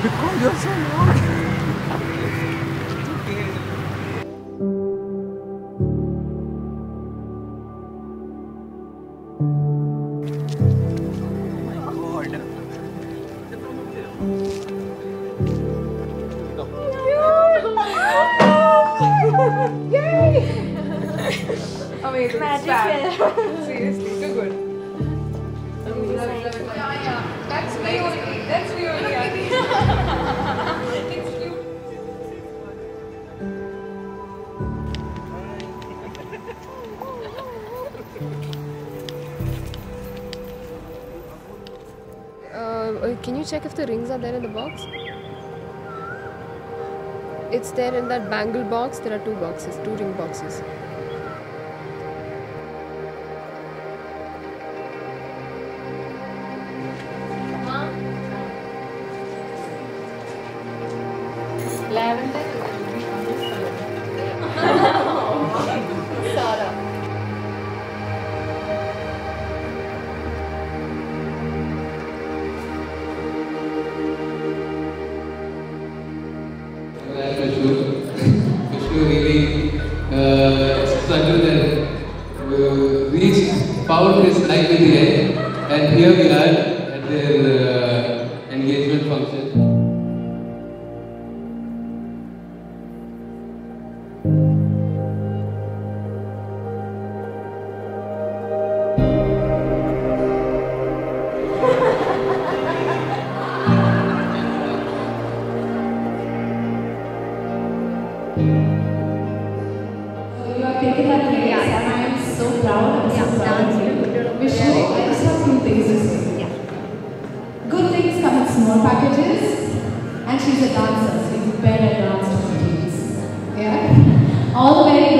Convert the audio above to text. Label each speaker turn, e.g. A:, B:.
A: Because you're so long.
B: Amazing. Magic. Seriously, too good. That's me only. That's me
C: Uh, can you check if the rings are there in the box? It's there in that bangle box. There are two boxes, two ring boxes.
B: Lavender.
D: Vishnu, Vishnu really uh, struggled and uh, reached, found his life in the end. And here we are at their uh, engagement function.
E: Packages and she's a dancer, so you and dance for teens. Yeah? All the very